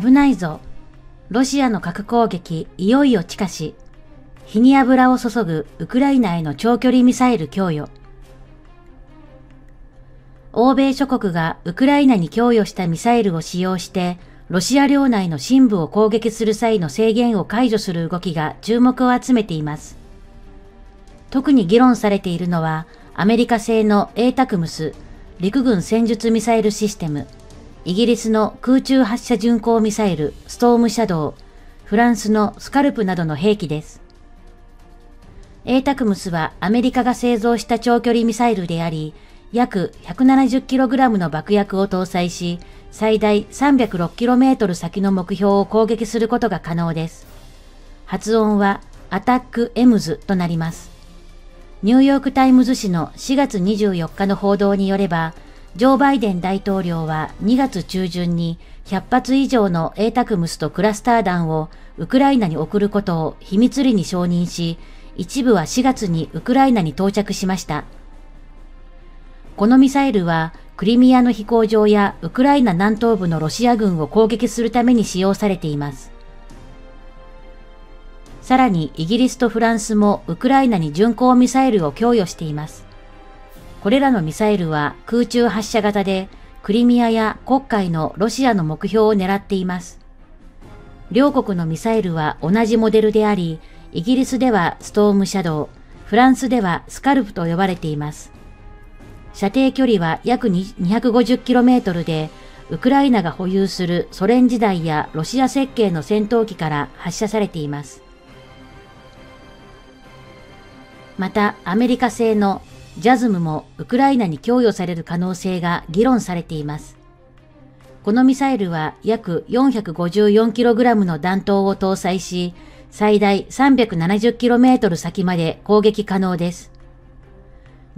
危ないぞ。ロシアの核攻撃、いよいよ地下し、火に油を注ぐウクライナへの長距離ミサイル供与。欧米諸国がウクライナに供与したミサイルを使用して、ロシア領内の深部を攻撃する際の制限を解除する動きが注目を集めています。特に議論されているのは、アメリカ製の a タクムス陸軍戦術ミサイルシステム、イギリスの空中発射巡航ミサイルストームシャドウ、フランスのスカルプなどの兵器です。a タクムスはアメリカが製造した長距離ミサイルであり、約 170kg の爆薬を搭載し、最大 306km 先の目標を攻撃することが可能です。発音はアタックエムズとなります。ニューヨークタイムズ紙の4月24日の報道によれば、ジョー・バイデン大統領は2月中旬に100発以上の a タクムスとクラスター弾をウクライナに送ることを秘密裏に承認し、一部は4月にウクライナに到着しました。このミサイルはクリミアの飛行場やウクライナ南東部のロシア軍を攻撃するために使用されています。さらにイギリスとフランスもウクライナに巡航ミサイルを供与しています。これらのミサイルは空中発射型でクリミアや黒海のロシアの目標を狙っています。両国のミサイルは同じモデルであり、イギリスではストームシャドウ、フランスではスカルプと呼ばれています。射程距離は約 250km で、ウクライナが保有するソ連時代やロシア設計の戦闘機から発射されています。また、アメリカ製のジャズムもウクライナに供与される可能性が議論されています。このミサイルは約 454kg の弾頭を搭載し、最大 370km 先まで攻撃可能です。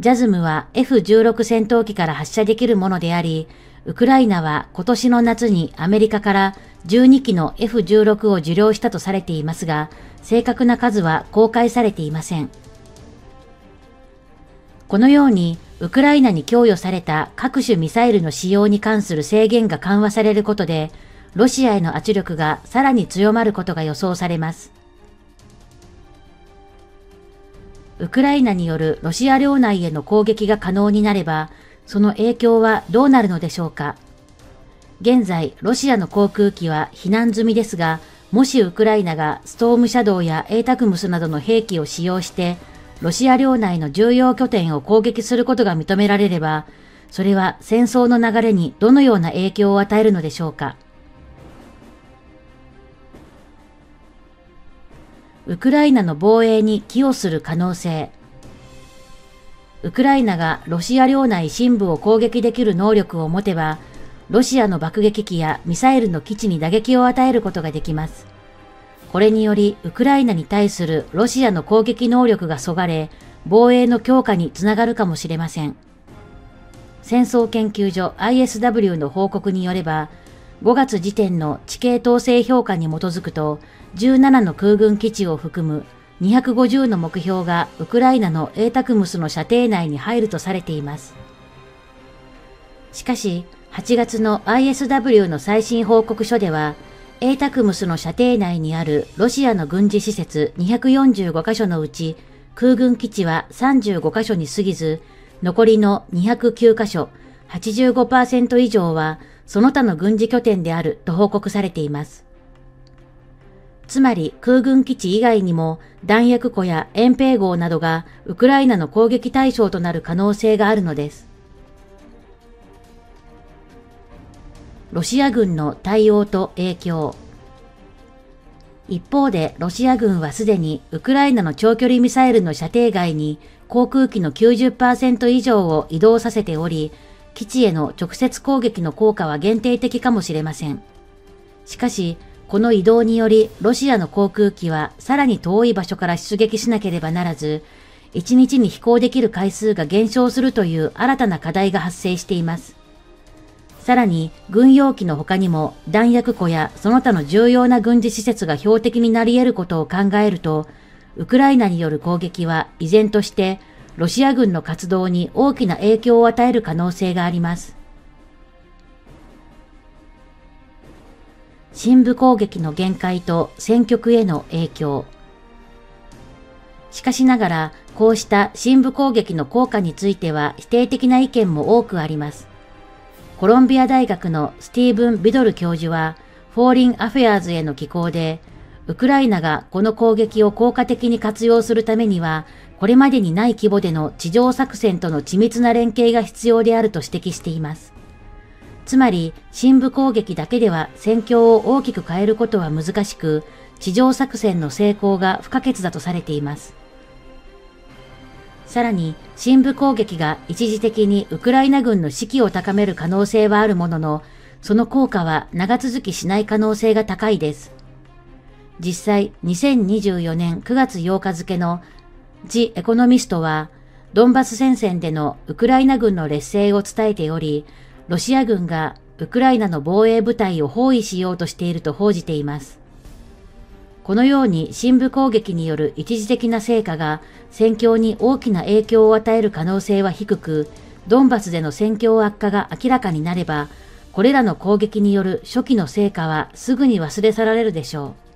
ジャズムは F16 戦闘機から発射できるものであり、ウクライナは今年の夏にアメリカから12機の F16 を受領したとされていますが、正確な数は公開されていません。このように、ウクライナに供与された各種ミサイルの使用に関する制限が緩和されることで、ロシアへの圧力がさらに強まることが予想されます。ウクライナによるロシア領内への攻撃が可能になれば、その影響はどうなるのでしょうか。現在、ロシアの航空機は避難済みですが、もしウクライナがストームシャドウやエータクムスなどの兵器を使用して、ロシア領内の重要拠点を攻撃することが認められれば、それは戦争の流れにどのような影響を与えるのでしょうか。ウクライナの防衛に寄与する可能性。ウクライナがロシア領内深部を攻撃できる能力を持てば、ロシアの爆撃機やミサイルの基地に打撃を与えることができます。これにより、ウクライナに対するロシアの攻撃能力がそがれ、防衛の強化につながるかもしれません。戦争研究所 ISW の報告によれば、5月時点の地形統制評価に基づくと、17の空軍基地を含む250の目標がウクライナのエータクムスの射程内に入るとされています。しかし、8月の ISW の最新報告書では、エータクムスの射程内にあるロシアの軍事施設245カ所のうち、空軍基地は35カ所に過ぎず、残りの209カ所、85%以上はその他の軍事拠点であると報告されています。つまり空軍基地以外にも弾薬庫や遠兵号などがウクライナの攻撃対象となる可能性があるのです。ロシア軍の対応と影響一方でロシア軍はすでにウクライナの長距離ミサイルの射程外に航空機の90%以上を移動させており、基地への直接攻撃の効果は限定的かもしれません。しかし、この移動によりロシアの航空機はさらに遠い場所から出撃しなければならず、1日に飛行できる回数が減少するという新たな課題が発生しています。さらに軍用機の他にも弾薬庫やその他の重要な軍事施設が標的になり得ることを考えると、ウクライナによる攻撃は依然としてロシア軍の活動に大きな影響を与える可能性があります。深部攻撃の限界と戦局への影響。しかしながら、こうした深部攻撃の効果については否定的な意見も多くあります。コロンビア大学のスティーブン・ビドル教授は、フォーリン・アフェアーズへの寄稿で、ウクライナがこの攻撃を効果的に活用するためには、これまでにない規模での地上作戦との緻密な連携が必要であると指摘しています。つまり、深部攻撃だけでは戦況を大きく変えることは難しく、地上作戦の成功が不可欠だとされています。さらに、深部攻撃が一時的にウクライナ軍の士気を高める可能性はあるものの、その効果は長続きしない可能性が高いです。実際、2024年9月8日付のジ・エコノミストは、ドンバス戦線でのウクライナ軍の劣勢を伝えており、ロシア軍がウクライナの防衛部隊を包囲しようとしていると報じています。このように深部攻撃による一時的な成果が戦況に大きな影響を与える可能性は低く、ドンバスでの戦況悪化が明らかになれば、これらの攻撃による初期の成果はすぐに忘れ去られるでしょう。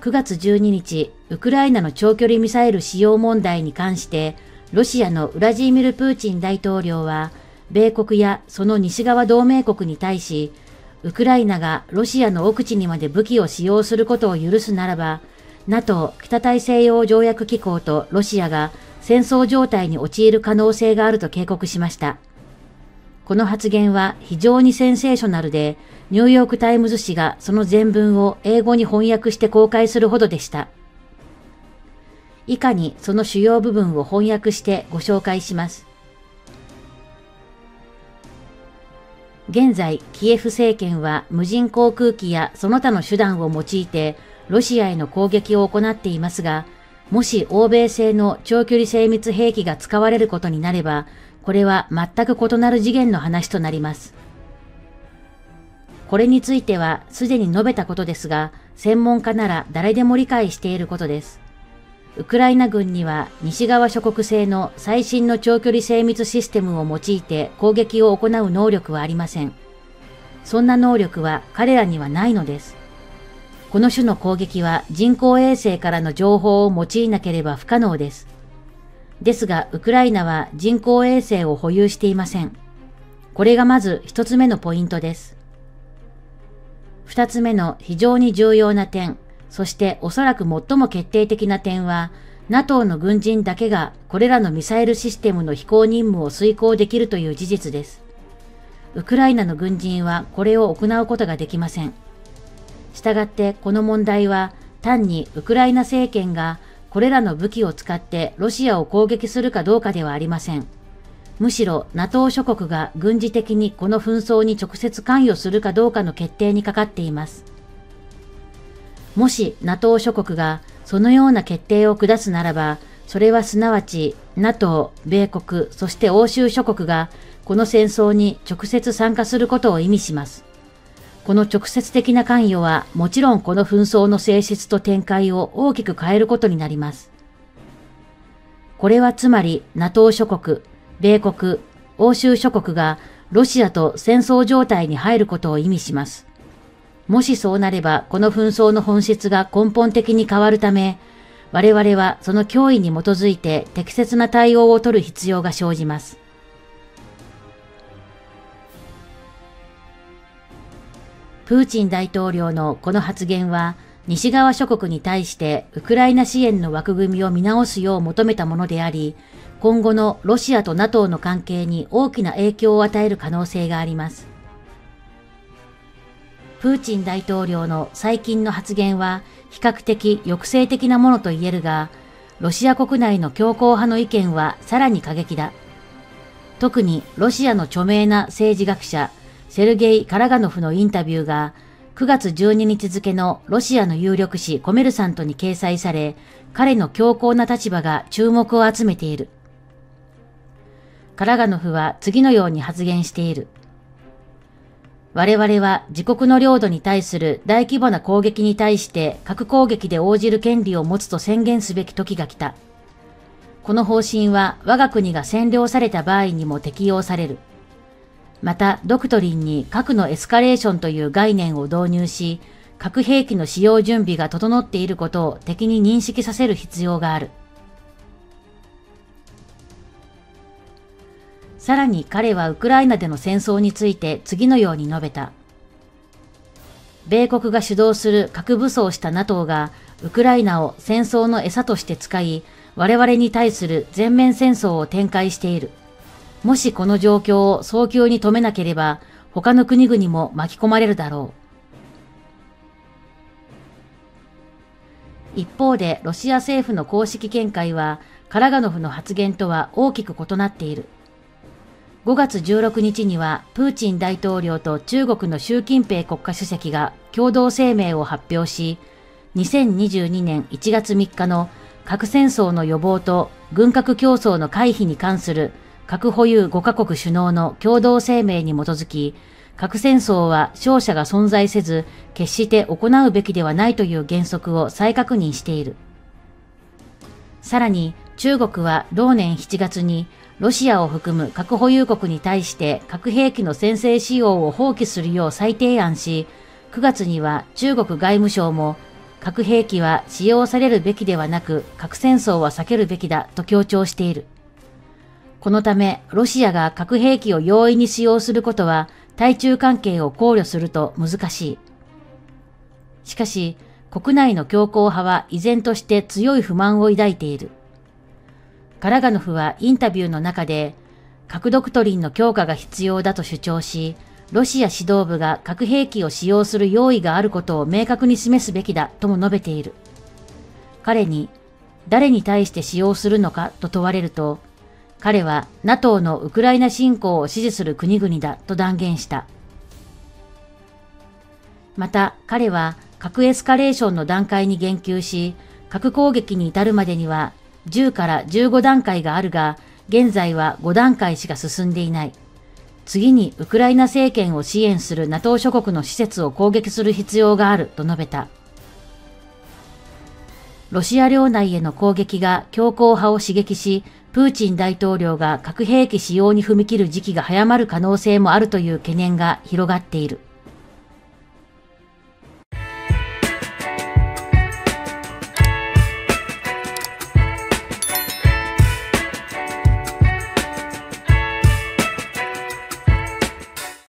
9月12日、ウクライナの長距離ミサイル使用問題に関して、ロシアのウラジーミル・プーチン大統領は、米国やその西側同盟国に対し、ウクライナがロシアの奥地にまで武器を使用することを許すならば、NATO 北大西洋条約機構とロシアが戦争状態に陥る可能性があると警告しました。この発言は非常にセンセーショナルで、ニューヨークタイムズ紙がその全文を英語に翻訳して公開するほどでした。以下にその主要部分を翻訳してご紹介します。現在、キエフ政権は無人航空機やその他の手段を用いてロシアへの攻撃を行っていますが、もし欧米製の長距離精密兵器が使われることになれば、これは全く異なる次元の話となります。これについてはすでに述べたことですが、専門家なら誰でも理解していることです。ウクライナ軍には西側諸国製の最新の長距離精密システムを用いて攻撃を行う能力はありません。そんな能力は彼らにはないのです。この種の攻撃は人工衛星からの情報を用いなければ不可能です。ですが、ウクライナは人工衛星を保有していません。これがまず一つ目のポイントです。二つ目の非常に重要な点。そしておそらく最も決定的な点は、NATO の軍人だけがこれらのミサイルシステムの飛行任務を遂行できるという事実です。ウクライナの軍人はこれを行うことができません。したがってこの問題は単にウクライナ政権がこれらの武器を使ってロシアを攻撃するかどうかではありません。むしろ NATO 諸国が軍事的にこの紛争に直接関与するかどうかの決定にかかっています。もし NATO 諸国がそのような決定を下すならば、それはすなわち NATO、米国、そして欧州諸国がこの戦争に直接参加することを意味します。この直接的な関与はもちろんこの紛争の性質と展開を大きく変えることになります。これはつまり NATO 諸国、米国、欧州諸国がロシアと戦争状態に入ることを意味します。もしそうなれば、この紛争の本質が根本的に変わるため、我々はその脅威に基づいて適切な対応を取る必要が生じます。プーチン大統領のこの発言は、西側諸国に対してウクライナ支援の枠組みを見直すよう求めたものであり、今後のロシアと NATO の関係に大きな影響を与える可能性があります。プーチン大統領の最近の発言は比較的抑制的なものと言えるが、ロシア国内の強硬派の意見はさらに過激だ。特にロシアの著名な政治学者、セルゲイ・カラガノフのインタビューが9月12日付のロシアの有力紙コメルサントに掲載され、彼の強硬な立場が注目を集めている。カラガノフは次のように発言している。我々は自国の領土に対する大規模な攻撃に対して核攻撃で応じる権利を持つと宣言すべき時が来た。この方針は我が国が占領された場合にも適用される。また、ドクトリンに核のエスカレーションという概念を導入し、核兵器の使用準備が整っていることを敵に認識させる必要がある。さらに彼はウクライナでの戦争について次のように述べた。米国が主導する核武装した NATO がウクライナを戦争の餌として使い、我々に対する全面戦争を展開している。もしこの状況を早急に止めなければ、他の国々も巻き込まれるだろう。一方で、ロシア政府の公式見解は、カラガノフの発言とは大きく異なっている。5月16日には、プーチン大統領と中国の習近平国家主席が共同声明を発表し、2022年1月3日の核戦争の予防と軍拡競争の回避に関する核保有5カ国首脳の共同声明に基づき、核戦争は勝者が存在せず、決して行うべきではないという原則を再確認している。さらに、中国は同年7月に、ロシアを含む核保有国に対して核兵器の先制使用を放棄するよう再提案し、9月には中国外務省も核兵器は使用されるべきではなく核戦争は避けるべきだと強調している。このため、ロシアが核兵器を容易に使用することは、対中関係を考慮すると難しい。しかし、国内の強硬派は依然として強い不満を抱いている。カラガノフはインタビューの中で、核ドクトリンの強化が必要だと主張し、ロシア指導部が核兵器を使用する用意があることを明確に示すべきだとも述べている。彼に、誰に対して使用するのかと問われると、彼は NATO のウクライナ侵攻を支持する国々だと断言した。また彼は核エスカレーションの段階に言及し、核攻撃に至るまでには10から15段階があるが、現在は5段階しか進んでいない。次にウクライナ政権を支援する NATO 諸国の施設を攻撃する必要があると述べた。ロシア領内への攻撃が強硬派を刺激し、プーチン大統領が核兵器使用に踏み切る時期が早まる可能性もあるという懸念が広がっている。